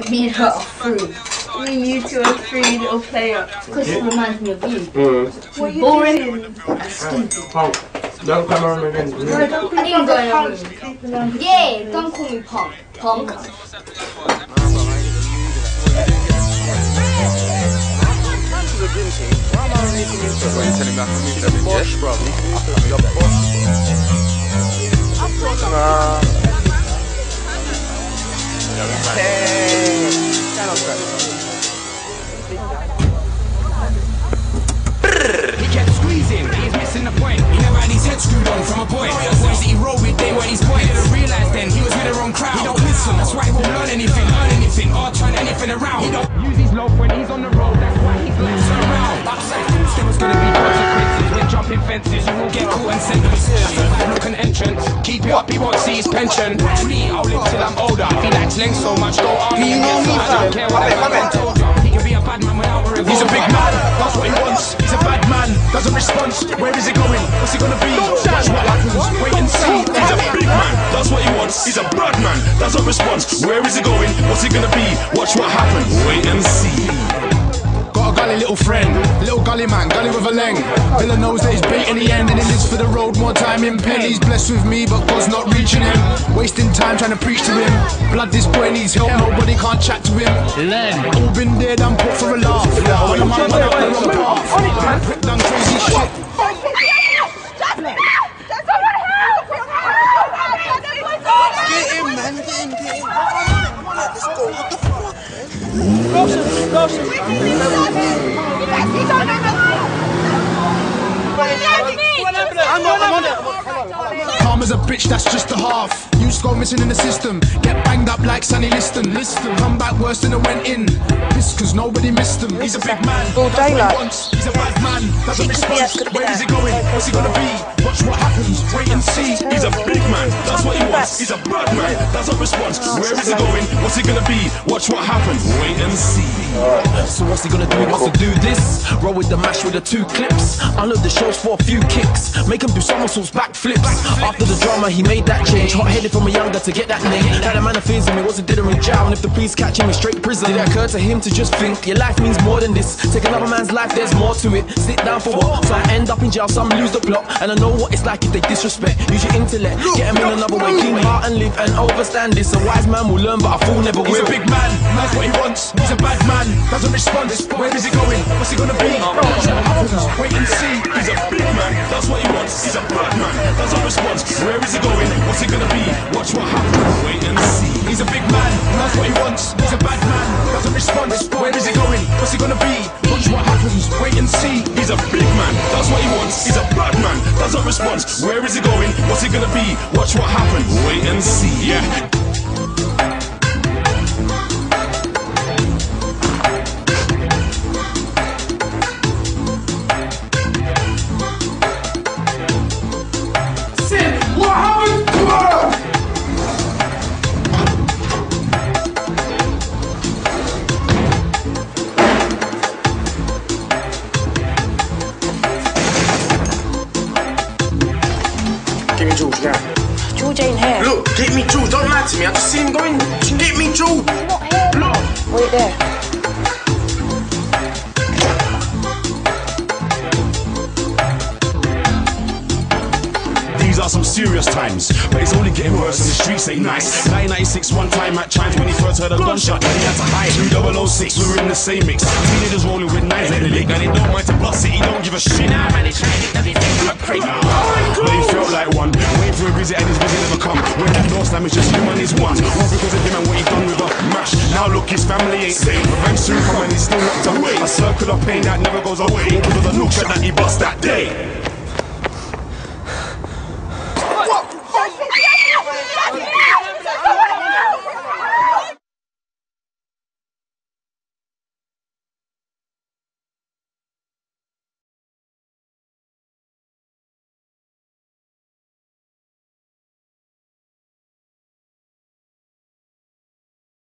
don't mean her a fruit. I mean you two are free little player. Because it reminds me of you. Mm. What are you Boring. doing? And stinky. Punk. Don't come on again. No, don't I didn't go in a room. Keep it on. Yeah, don't call me punk. Punk. He He don't use his love when he's on the road, that's why he's left around. Upside things, there was gonna be consequences when jumping fences. You will get caught and sentenced. That's look and entrance. Keep it up, he won't see his pension. Watch me, I'll live till I'm older. If he likes length so much, go on. You know me, I don't care what anyone told you. He can be a bad man without a revolver. He's a big man, that's what he wants. He's a bad man, doesn't respond. Where is he going? What's he gonna be? Watch what happens. Wait and see. He's a big man, that's what he wants. He's a bad man, doesn't respond. Where is he going? What's he gonna be? Watch what happens. Wait and see. Got a gully little friend, little gully man, gully with a leng. Villa knows that he's bait in the end, and he lives for the road. More time in pen. He's blessed with me, but God's not reaching him. Wasting time trying to preach to him. Blood, this boy needs help. Nobody can't chat to him. Len, all been there, done put for a laugh. When I'm out, up the wrong path. Prick done crazy shit. Get him, man. Get him, get him. Let's go. What the? I'm on, I'm a bitch, that's just a half. You just go missing in the system. Get banged up like Sonny Liston. Liston. Come back worse than I went in. Pissed cause nobody missed him. He's a big man. All That's what he wants. He's a bad man. That's a response. could be respond. as good as Where is he going? What's he gonna be? Watch what happens. Wait and see. He's a big man, that's what he wants. He's a bad man, That's a response. Where is he going? What's he gonna be? Watch what happens. Wait and see. So what's he gonna do? He wants to do this. Roll with the mash with the two clips. Unload the shows for a few kicks. Make him do somersaults, backflips. After the drama, he made that change. Hot headed from a younger to get that name. Had a man of fears him, he wasn't dead or in jail. And if the police catch him, he's straight prison. Did it occur to him to just think your life means more than this? Take another man's life, there's more to it. Sit down for what? So I end up in jail, some lose the plot. And I know what it's like if they disrespect. Use your intellect, get him in another way. Clean heart and live and overstand this. A wise man will learn, but a fool never will. He's a big man, that's what he wants. He's a bad man, doesn't respond. Where is he going? What's he gonna be? Watch what happens. Wait and see. He's a big man, that's what he wants. He's a bad man, doesn't respond. Where is he going? What's he gonna be? Watch what happens. Wait and see. He's a big man, that's what he wants. He's a bad man, doesn't respond. Where is he going? What's he gonna be? Watch what happens. Wait and see. He's a big man, that's what he wants. He's a bad man, doesn't respond. Where is he going? What's he gonna be? Watch what happens. Wait and see. Yeah. Get me George. Don't lie to me. I just see him going. Get me George. Not here. Look. Wait there. These are some serious times, but it's only getting worse and the streets ain't nice. 1996, one time at Chimes when he first heard a gunshot, he had to hide. 2006, we were in the same mix. Teenagers rolling with knives at the lick, and they don't mind to bust it, he don't give a shit. Nah, man, it's trying to get look crazy. But he felt like one, waiting for a visit and his visit never come. When that door slam, it's just him and his one. All because of him and what he done with a mash. Now look, his family ain't safe. Revenge soon come and he's still locked away. A circle of pain that never goes away. All because of the look that he bust that day.